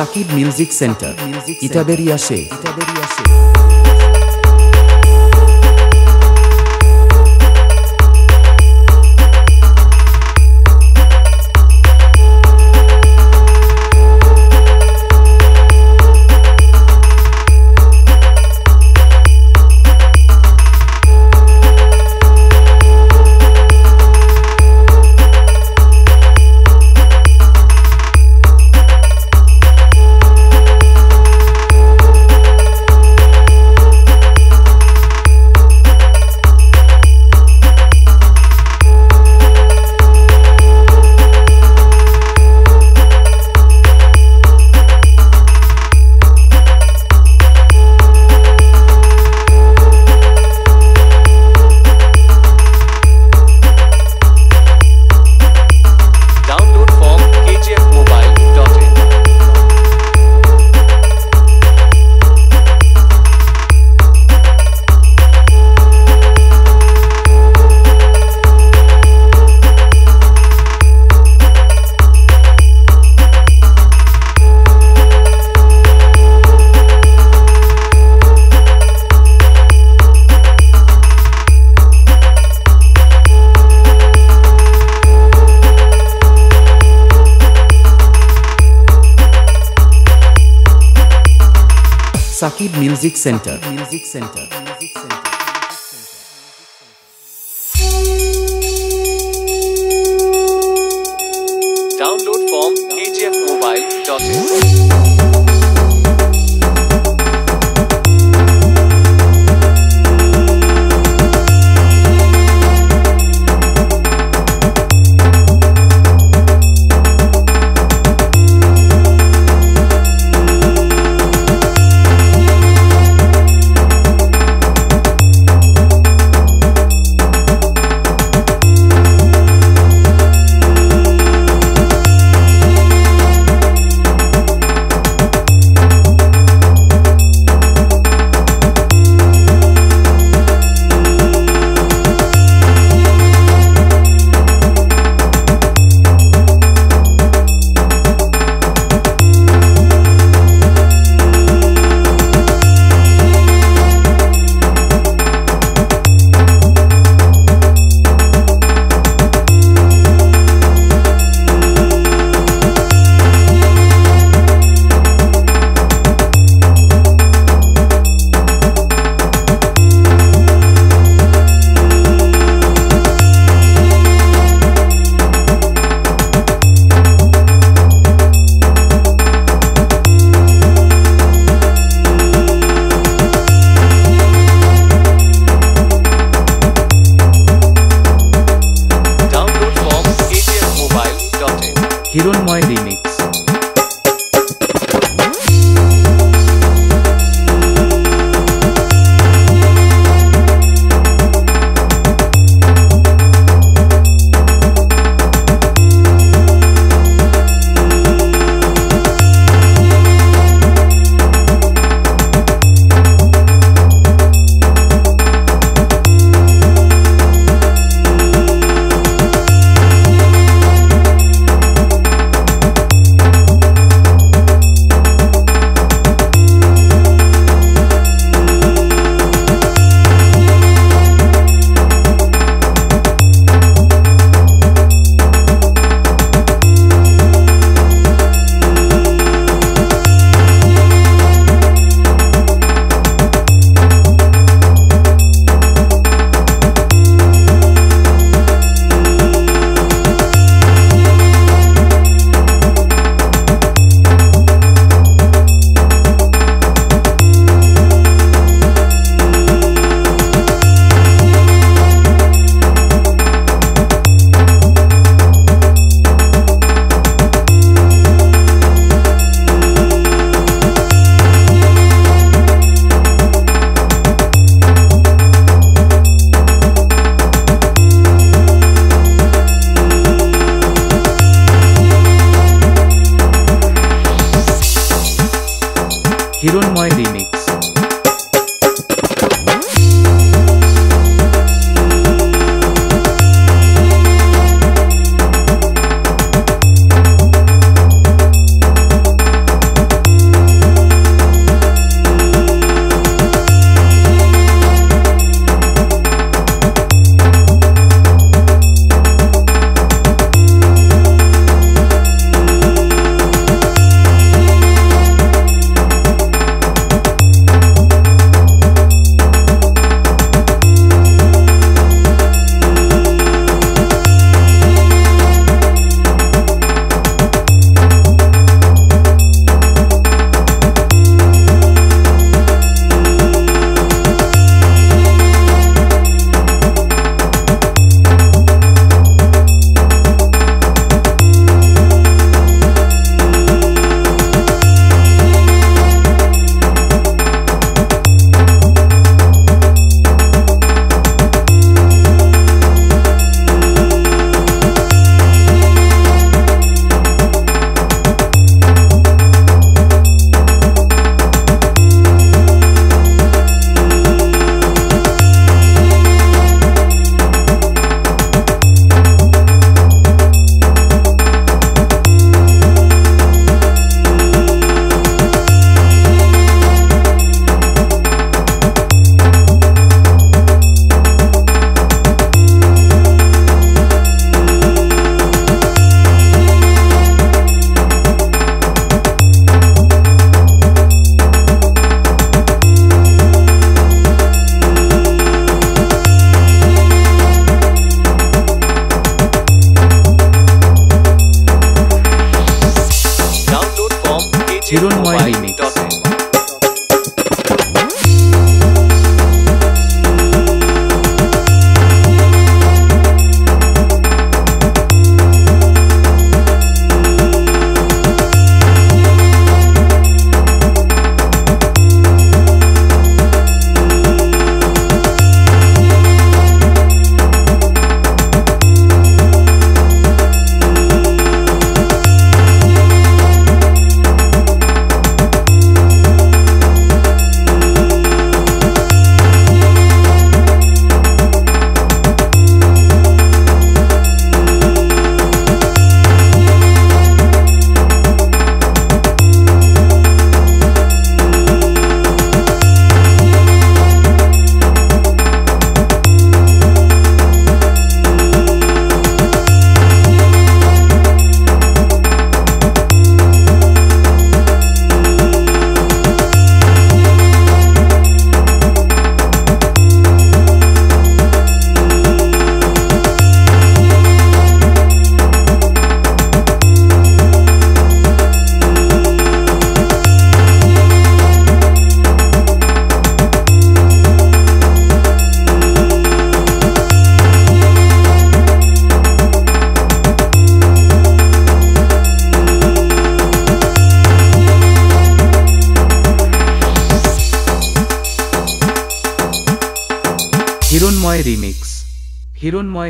Shakib music centre ইটাবেরিয়া শে Sakib music center music center music center Download from kgfmobile.in.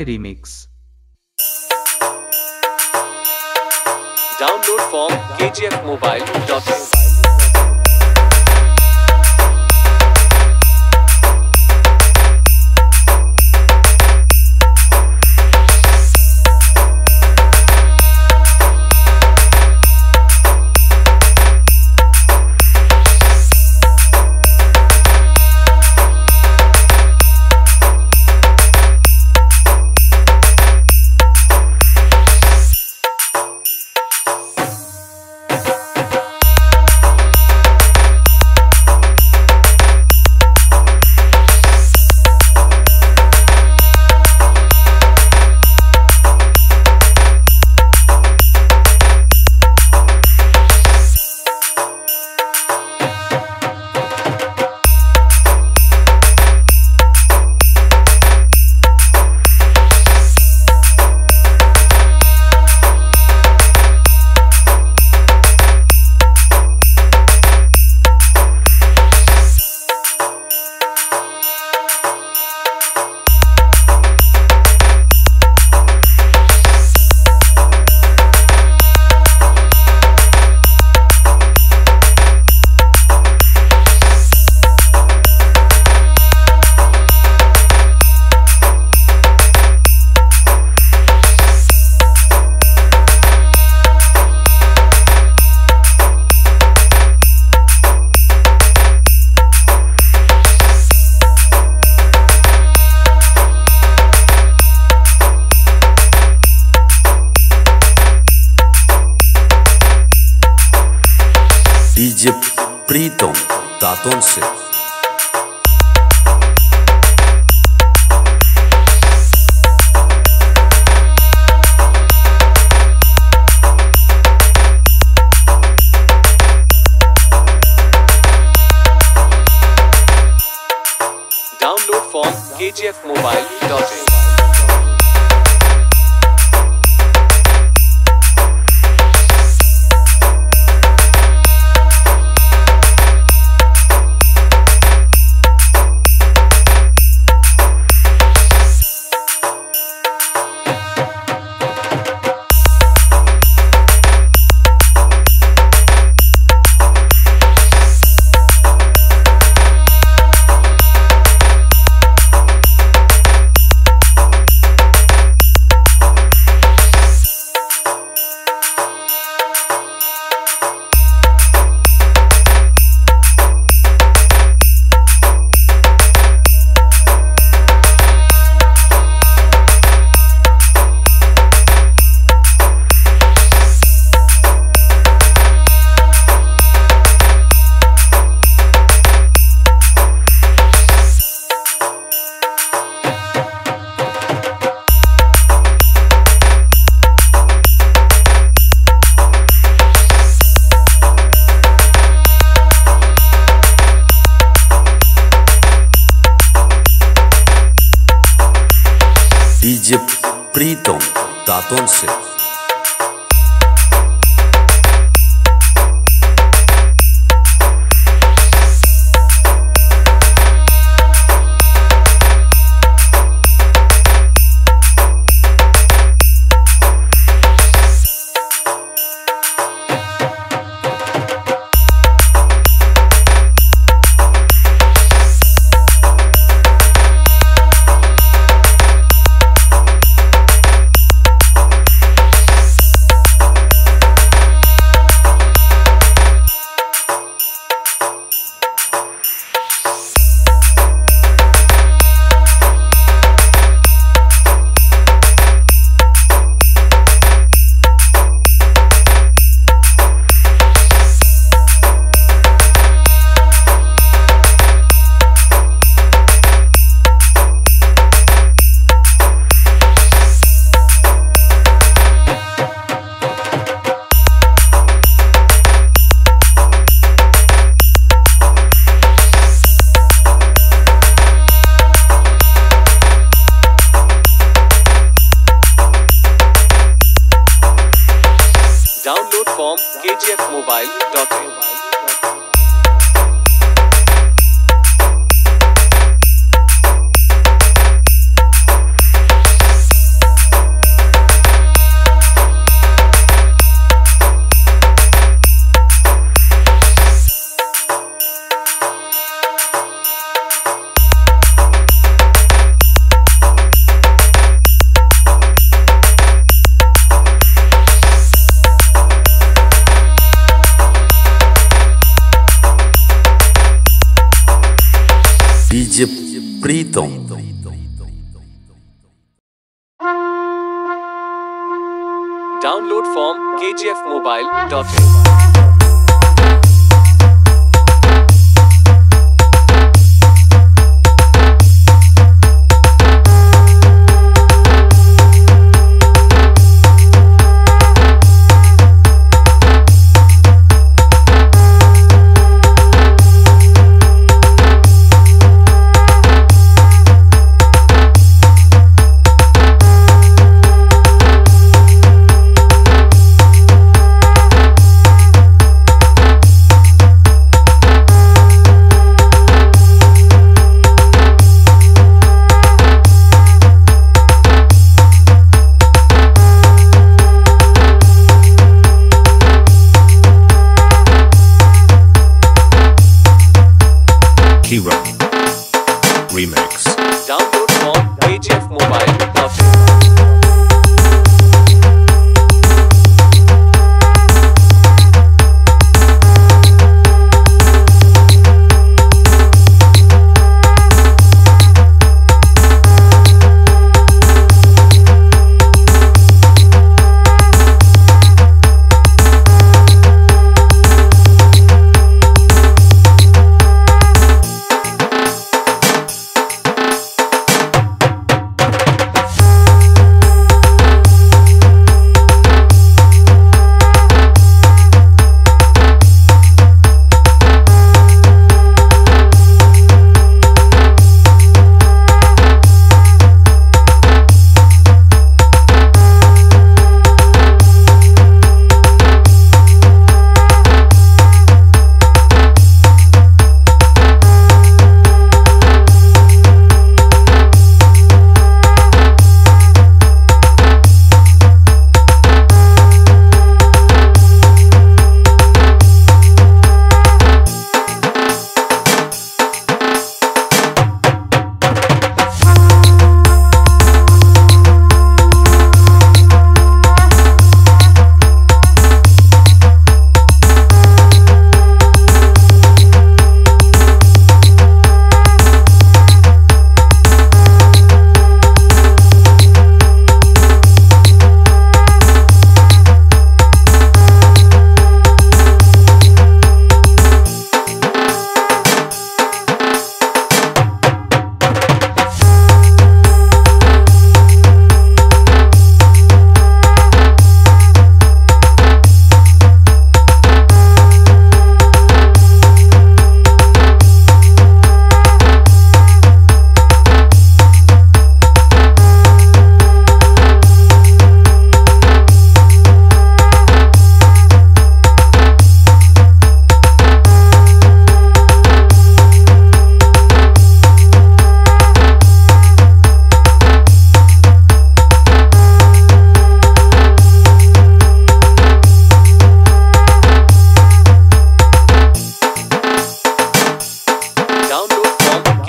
by Remix. Download from kgfmobile.com. दातों से Download from kgfmobile.in. Pritam Download from kgfmobile.in.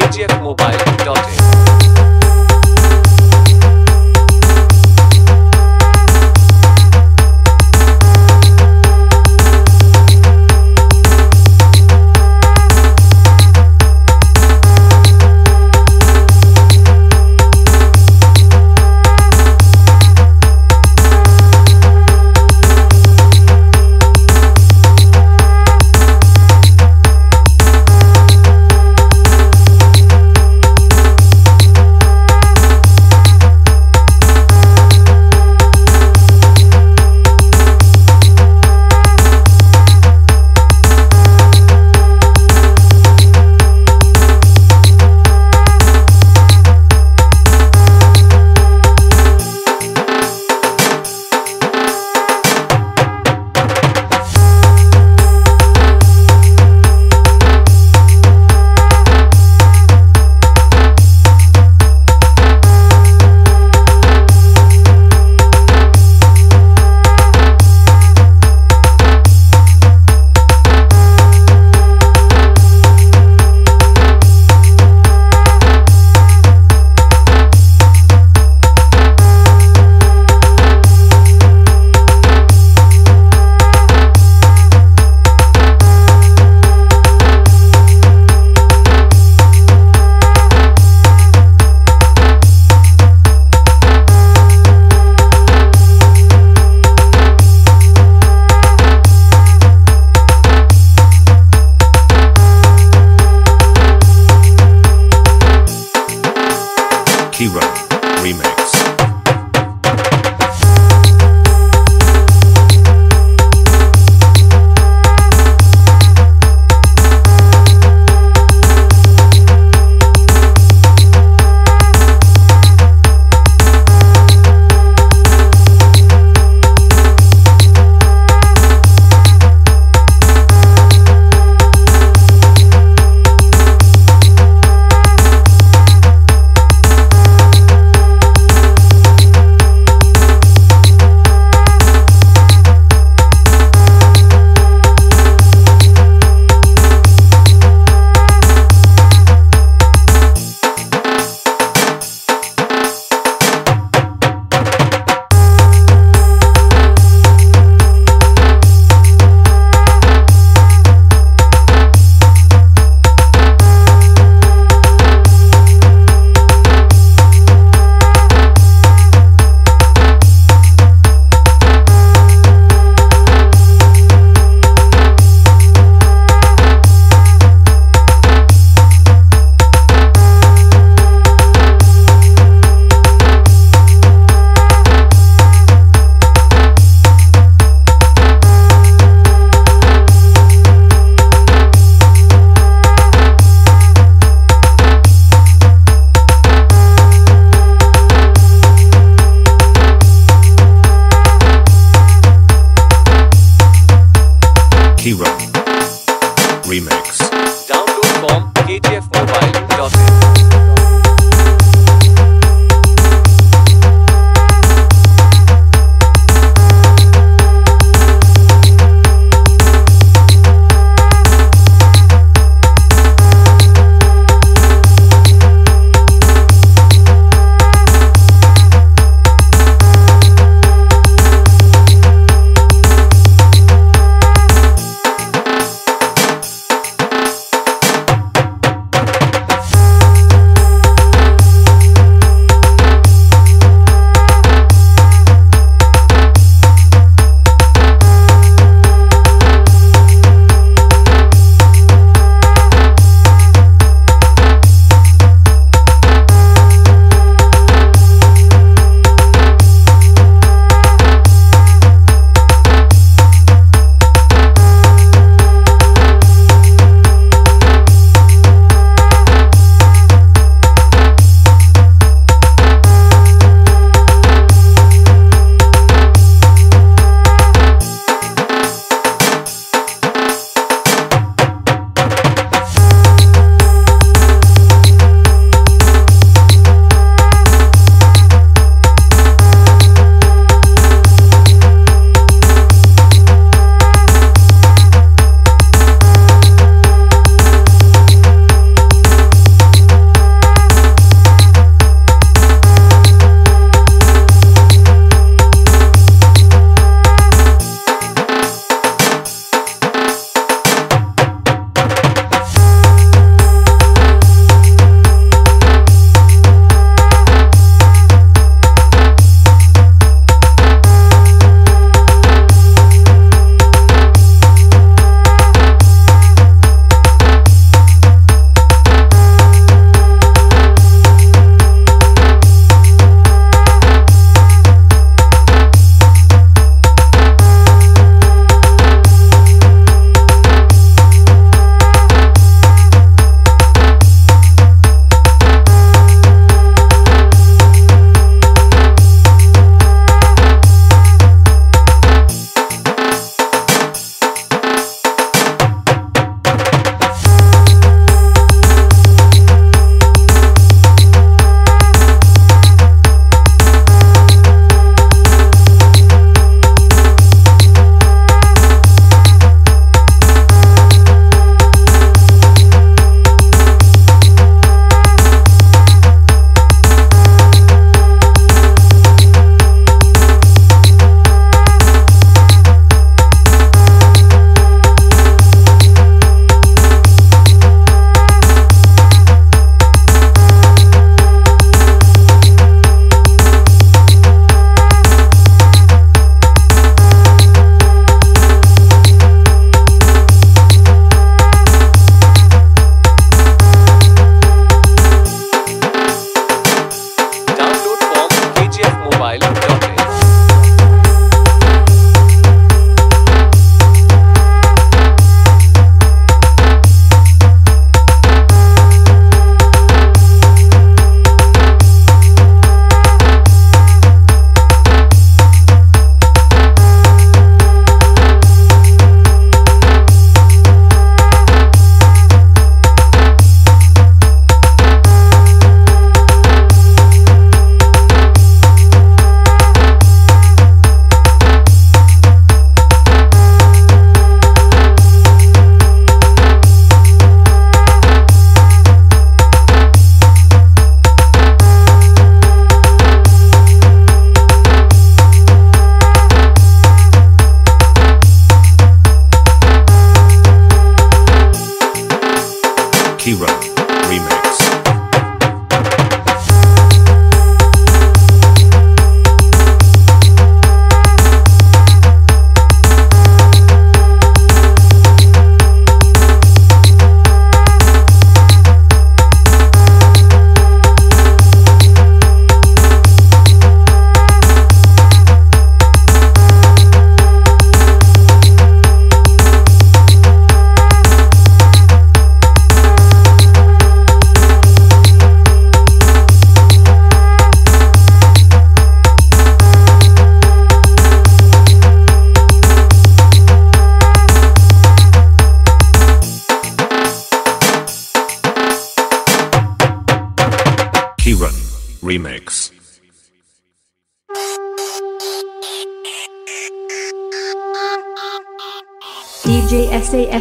K G mobile dot in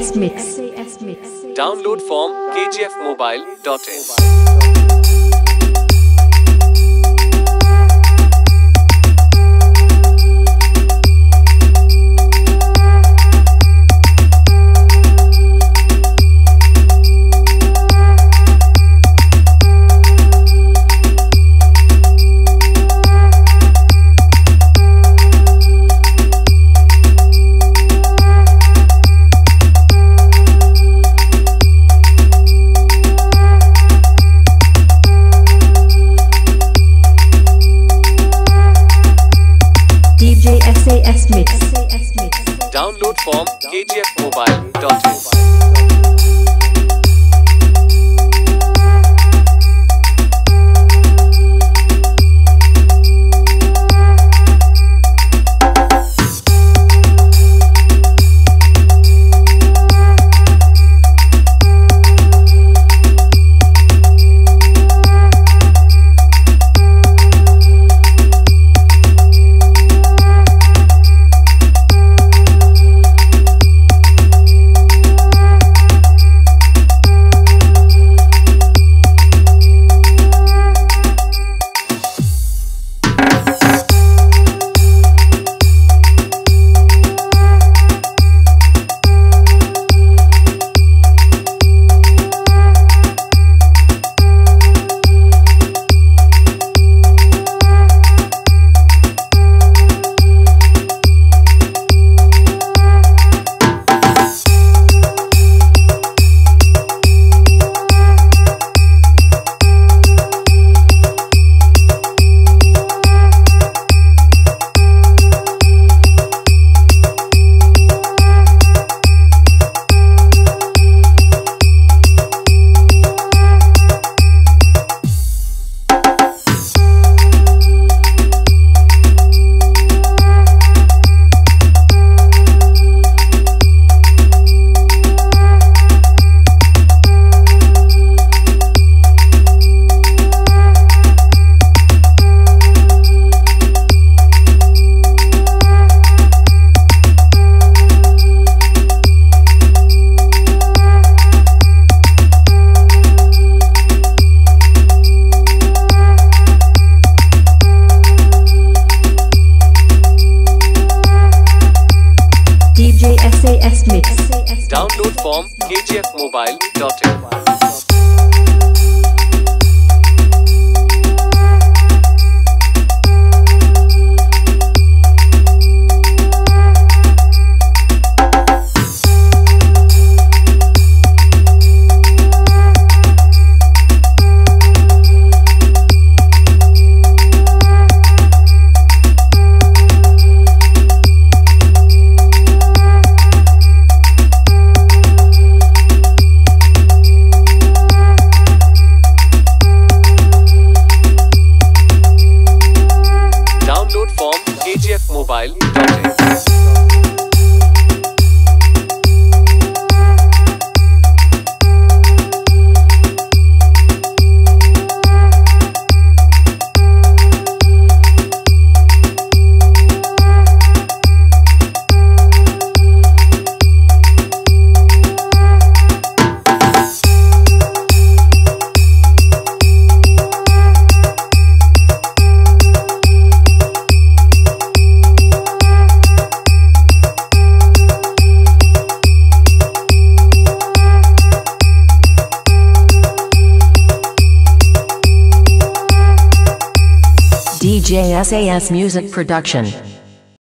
SAS Mix. Download from kgfmobile.in. Music Production.